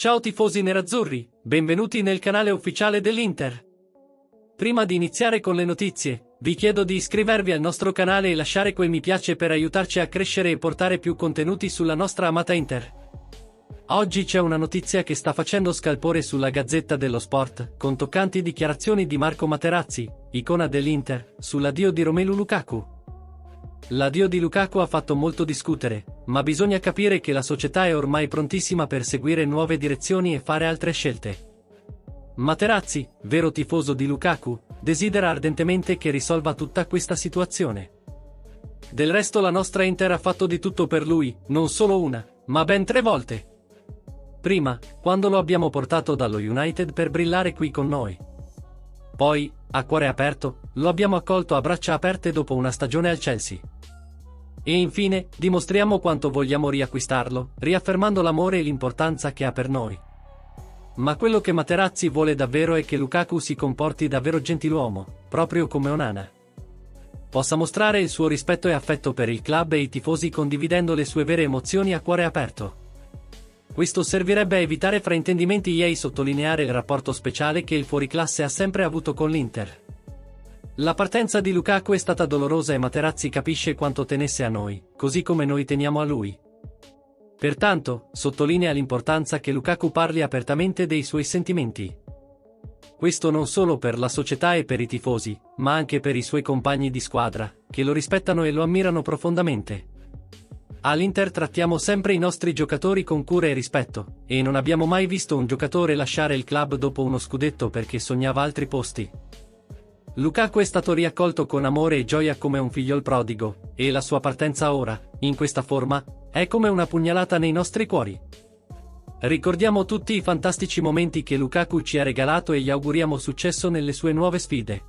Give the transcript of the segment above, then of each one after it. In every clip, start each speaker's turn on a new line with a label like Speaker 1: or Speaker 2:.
Speaker 1: Ciao tifosi nerazzurri, benvenuti nel canale ufficiale dell'Inter. Prima di iniziare con le notizie, vi chiedo di iscrivervi al nostro canale e lasciare quel mi piace per aiutarci a crescere e portare più contenuti sulla nostra amata Inter. Oggi c'è una notizia che sta facendo scalpore sulla Gazzetta dello Sport, con toccanti dichiarazioni di Marco Materazzi, icona dell'Inter, sull'addio di Romelu Lukaku. L'addio di Lukaku ha fatto molto discutere, ma bisogna capire che la società è ormai prontissima per seguire nuove direzioni e fare altre scelte. Materazzi, vero tifoso di Lukaku, desidera ardentemente che risolva tutta questa situazione. Del resto la nostra Inter ha fatto di tutto per lui, non solo una, ma ben tre volte. Prima, quando lo abbiamo portato dallo United per brillare qui con noi. Poi, a cuore aperto, lo abbiamo accolto a braccia aperte dopo una stagione al Chelsea. E infine, dimostriamo quanto vogliamo riacquistarlo, riaffermando l'amore e l'importanza che ha per noi. Ma quello che Materazzi vuole davvero è che Lukaku si comporti davvero gentiluomo, proprio come Onana. Possa mostrare il suo rispetto e affetto per il club e i tifosi condividendo le sue vere emozioni a cuore aperto. Questo servirebbe a evitare fraintendimenti e a sottolineare il rapporto speciale che il fuoriclasse ha sempre avuto con l'Inter. La partenza di Lukaku è stata dolorosa e Materazzi capisce quanto tenesse a noi, così come noi teniamo a lui. Pertanto, sottolinea l'importanza che Lukaku parli apertamente dei suoi sentimenti. Questo non solo per la società e per i tifosi, ma anche per i suoi compagni di squadra, che lo rispettano e lo ammirano profondamente. All'Inter trattiamo sempre i nostri giocatori con cura e rispetto, e non abbiamo mai visto un giocatore lasciare il club dopo uno scudetto perché sognava altri posti. Lukaku è stato riaccolto con amore e gioia come un figliol prodigo, e la sua partenza ora, in questa forma, è come una pugnalata nei nostri cuori. Ricordiamo tutti i fantastici momenti che Lukaku ci ha regalato e gli auguriamo successo nelle sue nuove sfide.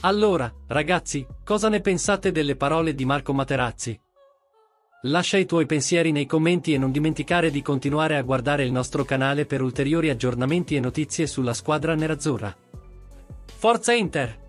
Speaker 1: Allora, ragazzi, cosa ne pensate delle parole di Marco Materazzi? Lascia i tuoi pensieri nei commenti e non dimenticare di continuare a guardare il nostro canale per ulteriori aggiornamenti e notizie sulla squadra nerazzurra. Forza Inter!